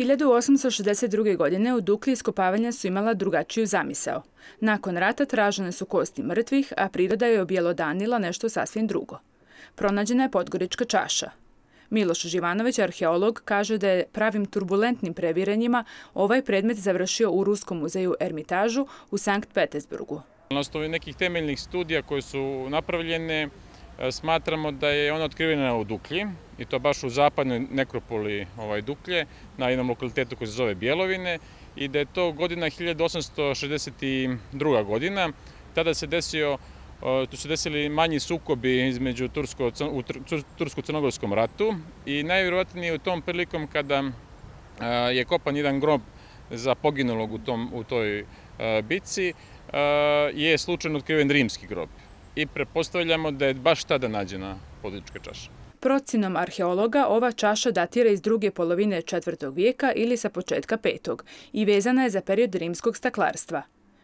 1862. godine u Dukli iskopavanja su imala drugačiju zamisao. Nakon rata tražene su kosti mrtvih, a priroda je objelodanila nešto sasvim drugo. Pronađena je podgorička čaša. Miloš Živanović, arheolog, kaže da je pravim turbulentnim previrenjima ovaj predmet završio u Ruskom muzeju Ermitažu u Sankt Petersburgu. Na osnovi nekih temeljnih studija koje su napravljene, E, smatramo da je ona otkrivena u Duklji, i to baš u zapadnoj nekropoli ovaj, Duklje, na jednom lokalitetu koji se zove Bjelovine, i da je to godina 1862. godina. Tada se desio e, Tu su desili manji sukobi između Tursko-Crnogorskom ratu i najvjerovatnije u tom prilikom kada e, je kopan jedan grob za poginulog u toj bici, je slučajno otkriven rimski grob. I prepostavljamo da je baš tada nađena politička čaša. Procinom arheologa ova čaša datira iz druge polovine četvrtog vijeka ili sa početka petog i vezana je za period rimskog staklarstva.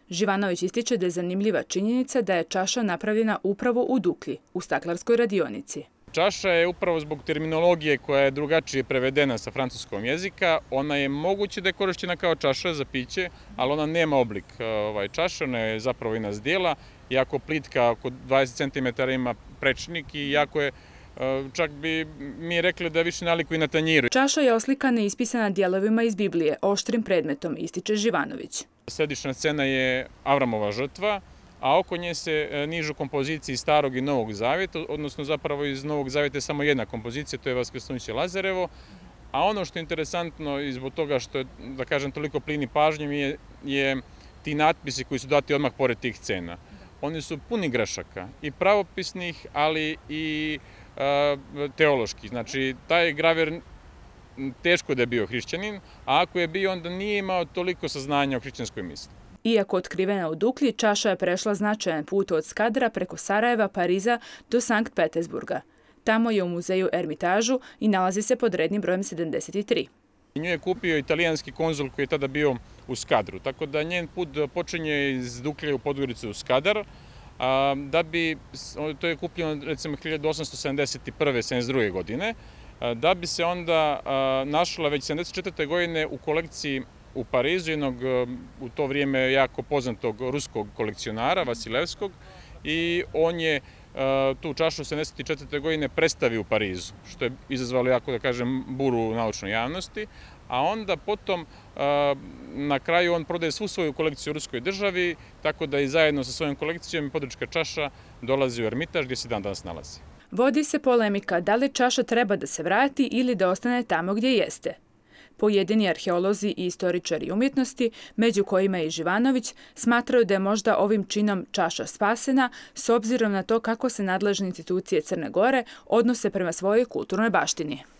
Živanović ističe da je zanimljiva činjenica da je čaša napravljena upravo u Duklji, u staklarskoj radionici. Čaša je upravo zbog terminologije koja je drugačije prevedena sa francuskom jezika. Ona je moguće da je korišćena kao čaša za piće, ali ona nema oblik e, ovaj, čaša, ona je zapravo i nas dijela. Jako plitka, oko 20 cm ima prečnik i jako je e, Čak bi mi rekli da više naliku i na tanjiru. Čaša je oslikana i ispisana dijelovima iz Biblije, oštrim predmetom, ističe Živanović. Središna scena je Avramova žrtva, a oko nje se e, nižu kompozicije starog i novog zavjeta, odnosno zapravo iz novog zavjeta je samo jedna kompozicija, to je Vaskrsnuće Lazarevo, a ono što je interesantno izbog toga što je, da kažem, toliko plini pažnjom je, je ti natpisi koji su dati odmah pored tih cena. Oni su puni grešaka, i pravopisnih, ali i e, teoloških. Znači, taj graver teško da je bio hrišćanin, a ako je bio, onda nije imao toliko saznanja o hrišćanskoj misli. Iako otkrivena u Dukli, čaša je prešla značajan put od Skadra preko Sarajeva, Pariza do Sankt Petersburga. Tamo je u muzeju Ermitažu i nalazi se pod rednim brojem 73. Nju je kupio italijanski konzul koji je tada bio u Skadru, tako da njen put počinje iz Duklje u Podgoricu u Skadar, da bi, to je kupljeno recimo 1871. 72. godine, da bi se onda našla već 74. godine u kolekciji u Parizu jednog u to vrijeme jako poznatog ruskog kolekcionara Vasilevskog i on je e, tu čašu 74. godine predstavi u Parizu, što je izazvalo jako, da kažem, buru u naučnoj javnosti, a onda potom e, na kraju on prodaje svu svoju kolekciju u ruskoj državi, tako da i zajedno sa svojom kolekcijom i područka čaša dolazi u Ermitaž gdje se dan danas nalazi. Vodi se polemika da li čaša treba da se vrati ili da ostane tamo gdje jeste. Pojedini arheolozi i istoričari umjetnosti, među kojima je i Živanović, smatraju da je možda ovim činom čaša spasena s obzirom na to kako se nadležne institucije Crne Gore odnose prema svojoj kulturnoj baštini.